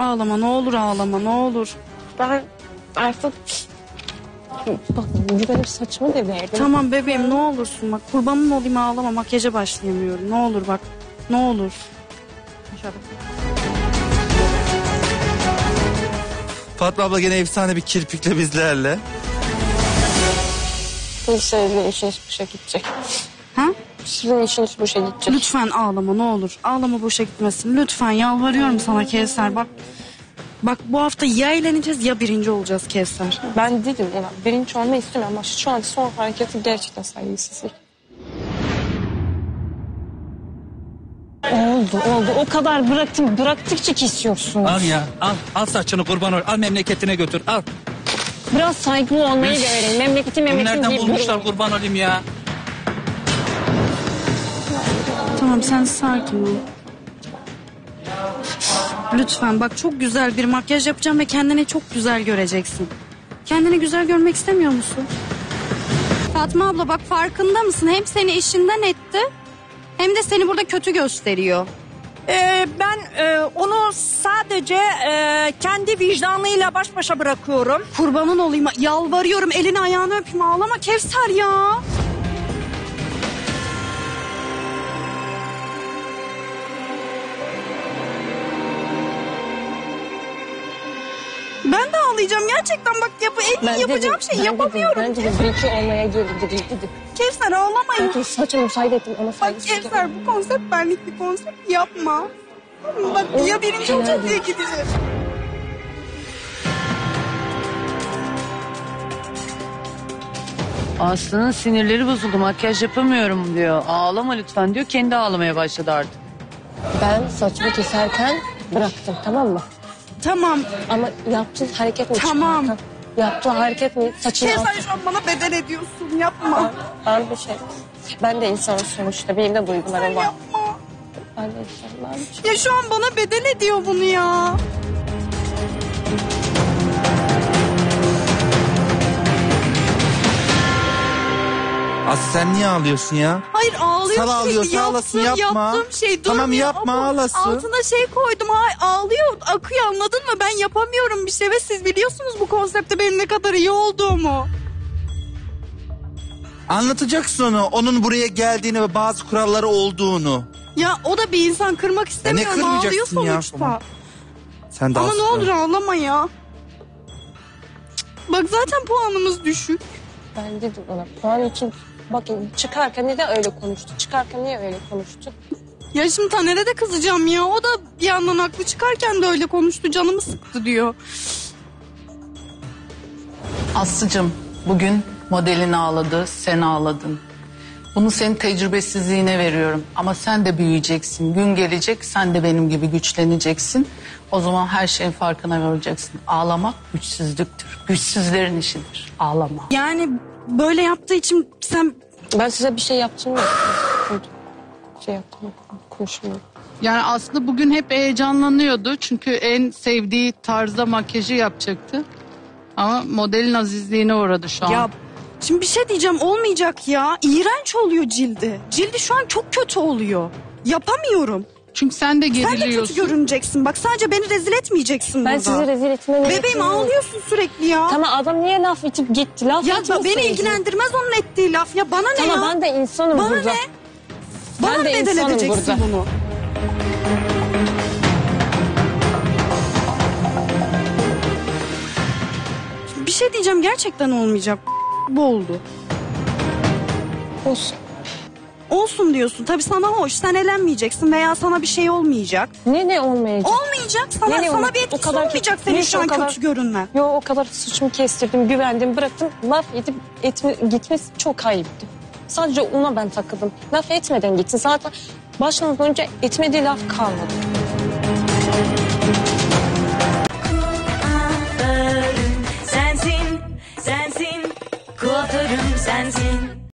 Ağlama ne olur ağlama ne olur. Ben artık... Bak bu benim saçımı devirdim. Tamam bebeğim ne olursun bak kurbanın olayım ağlama makyaja başlayamıyorum. Ne olur bak ne olur. Fatma abla gene efsane bir kirpikle bizlerle. Sizin işiniz boşa gidecek. Sizin işiniz boşa gidecek. Lütfen ağlama ne olur. Ağlama boşa gitmesin. Lütfen yalvarıyorum sana Kevser. Bak bak bu hafta ya eğleneceğiz ya birinci olacağız Kevser. Ben dedim ona birinci olmayı istemiyorum ama şu an son hareketi gerçekten saygısızlık. Oldu oldu o kadar bıraktım bıraktıkça kesiyorsun. Al ya al al saçını kurban ol al memleketine götür al. Biraz saygılı olmayı da öğren. Memleketin memleketin Nereden bulmuşlar kurban olayım ya. Tamam sen sakin ol. Lütfen bak çok güzel bir makyaj yapacağım ve kendini çok güzel göreceksin. Kendini güzel görmek istemiyor musun? Fatma abla bak farkında mısın? Hem seni işinden etti hem de seni burada kötü gösteriyor. Ee, ben e, onu sadece e, kendi vicdanıyla baş başa bırakıyorum. Kurbanın olayım yalvarıyorum elini ayağını öpeyim ağlama Kevser ya. Ben de ağlayacağım gerçekten bak yapı en iyi yapacağım dedim, şey ben yapamıyorum. Dedim, ben dedim birinci olmaya geldim dedim dedim. Kevser ağlamayın. Ben saçımı müsaade ettim ona Bak Kevser bu konsept benlik bir konsept yapma. Bak ya birinci olacağız ya gideceğiz. Aslı'nın sinirleri bozuldu makyaj yapamıyorum diyor. Ağlama lütfen diyor kendi ağlamaya başladı artık. Ben saçımı keserken bıraktım tamam mı? Tamam. Ama yaptığın hareket mi Tamam. çıkarken? Yaptığı hareket mi? Saçını Kevser at. şu an bana bedel ediyorsun yapma. Ben bir şey. Ben de insanım sonuçta. Benim de duygularım var. Yapma. Ben de insanım. Şey. Ya şu an bana bedel ediyor bunu ya. Aslı sen niye ağlıyorsun ya? Hayır ağlıyor. Sal ağlıyor, sürekli. ağlasın, yapma. Yaptığım şey Tamam, durmuyor yapma, ama ağlasın. Altına şey koydum. Hayır ağlıyor akıyor anladın mı? Ben yapamıyorum bir şey ve siz biliyorsunuz bu konsepte benim ne kadar iyi olduğumu. Anlatacaksın onu. Onun buraya geldiğini ve bazı kuralları olduğunu. Ya o da bir insan kırmak istemiyorum. kırmayacaksın Ağlıyor ya? sonuçta. Tamam. Sen de Ama ne olur ağlama ya. Bak zaten puanımız düşük. Ben dedim ona puan için bakın çıkarken neden öyle konuştu? Çıkarken niye öyle konuştu? Ya şimdi Taner'e de kızacağım ya. O da bir yandan haklı çıkarken de öyle konuştu. Canımı sıktı diyor. Aslı'cım bugün modelin ağladı sen ağladın. Bunu senin tecrübesizliğine veriyorum. Ama sen de büyüyeceksin. Gün gelecek sen de benim gibi güçleneceksin. O zaman her şeyin farkına varacaksın. Ağlamak güçsüzlüktür. Güçsüzlerin işidir. Ağlama. Yani böyle yaptığı için sen Ben size bir şey yaptım mı? Şey yaptım mı? Konuşmuyorum. Yani Aslı bugün hep heyecanlanıyordu. Çünkü en sevdiği tarzda makyajı yapacaktı. Ama modelin azizliğine uğradı şu an. Ya şimdi bir şey diyeceğim olmayacak ya. İğrenç oluyor cildi. Cildi şu an çok kötü oluyor. Yapamıyorum. Çünkü sen de Sen de kötü geriliyorsun. görüneceksin. Bak sadece beni rezil etmeyeceksin Ben burada. sizi rezil etmeye Bebeğim yok. ağlıyorsun sürekli ya. Tamam adam niye laf itip gitti? Laf Ya etmeseydin. beni ilgilendirmez onun ettiği laf. Ya bana ne Tamam ya? ben de insanım Bana burada. ne? Bana Ben de bedel insanım edeceksin burada. bunu. Bir şey diyeceğim gerçekten olmayacak. Bu oldu. Olsun. Olsun diyorsun. Tabii sana hoş. Sen elenmeyeceksin veya sana bir şey olmayacak. Ne ne olmayacak? Olmayacak. Sana, Ne ne sana ol- bir o etkisi kadar- olmayacak senin neyse şu o an kadar- kötü görünmen. Yo o kadar suçumu kestirdim, güvendim, bıraktım. Laf edip etme, gitmesi çok ayıptı. Sadece ona ben takıldım. Laf etmeden gitsin. Zaten başlamadan önce etmediği laf kalmadı.